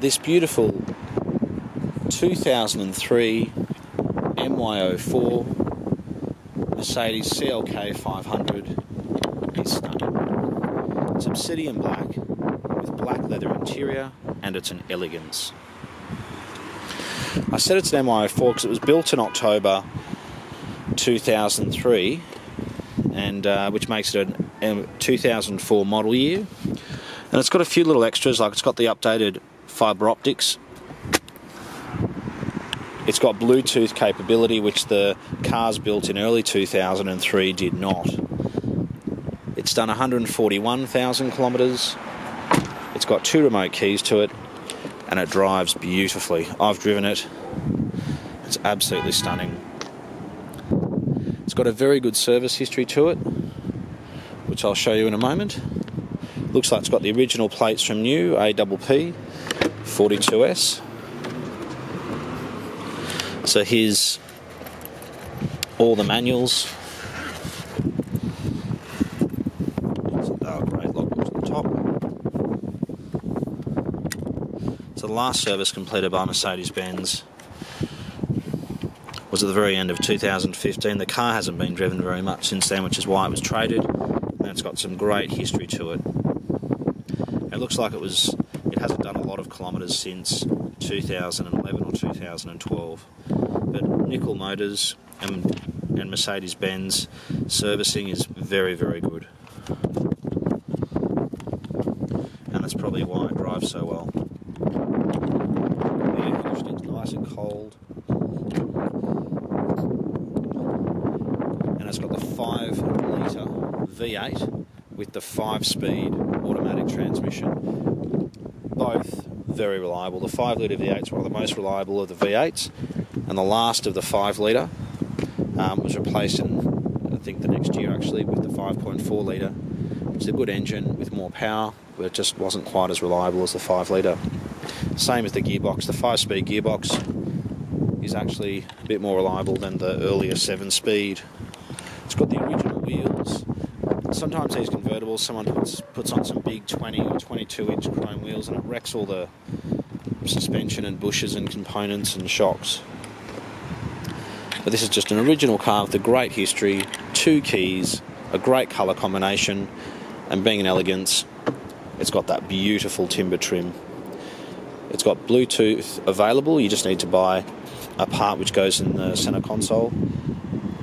this beautiful 2003 MY04 Mercedes CLK 500 is stunning. It's obsidian black with black leather interior and it's an elegance. I said it's an MY04 because it was built in October 2003 and uh, which makes it a 2004 model year and it's got a few little extras like it's got the updated fibre optics it's got Bluetooth capability, which the cars built in early 2003 did not. It's done 141,000 kilometres. It's got two remote keys to it, and it drives beautifully. I've driven it. It's absolutely stunning. It's got a very good service history to it, which I'll show you in a moment. Looks like it's got the original plates from new AWP 42S. So here's all the manuals. At the. So the last service completed by Mercedes-Benz was at the very end of 2015. The car hasn't been driven very much since then, which is why it was traded. And it's got some great history to it. It looks like it was. It hasn't done a lot of kilometres since 2011 or 2012 but Nickel Motors and, and Mercedes Benz servicing is very, very good. And that's probably why it drives so well. The air conditioning's nice and cold. And it's got the 5 litre V8 with the 5 speed automatic transmission. Both very reliable. The 5 litre V8 is one of the most reliable of the V8s and the last of the 5 litre um, was replaced in, I think, the next year actually with the 5.4 litre, which is a good engine with more power, but it just wasn't quite as reliable as the 5 litre. Same as the gearbox, the 5 speed gearbox is actually a bit more reliable than the earlier 7 speed. It's got the original wheels. Sometimes these convertibles, someone puts, puts on some big 20 or 22 inch chrome wheels and it wrecks all the suspension and bushes and components and shocks. But this is just an original car with a great history, two keys, a great colour combination, and being an elegance, it's got that beautiful timber trim. It's got Bluetooth available, you just need to buy a part which goes in the centre console,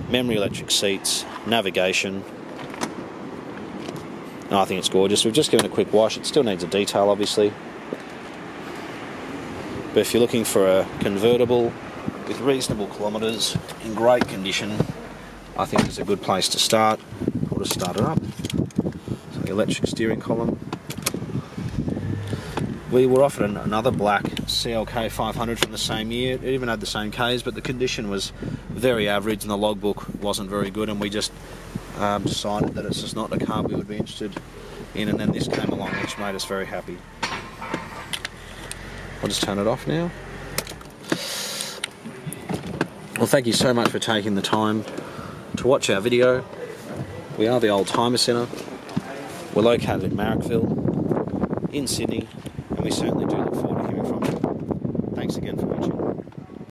memory electric seats, navigation. I think it's gorgeous. We've just given it a quick wash, it still needs a detail obviously. But if you're looking for a convertible with reasonable kilometres in great condition, I think it's a good place to start. We'll just start it up. So the electric steering column. We were offered another black CLK 500 from the same year. It even had the same Ks, but the condition was very average and the logbook wasn't very good, and we just um, decided that it's just not a car we would be interested in, and then this came along, which made us very happy. I'll just turn it off now. Well, thank you so much for taking the time to watch our video. We are the Oldtimer Centre. We're located in Marrickville, in Sydney, and we certainly do look forward to hearing from you. Thanks again for watching.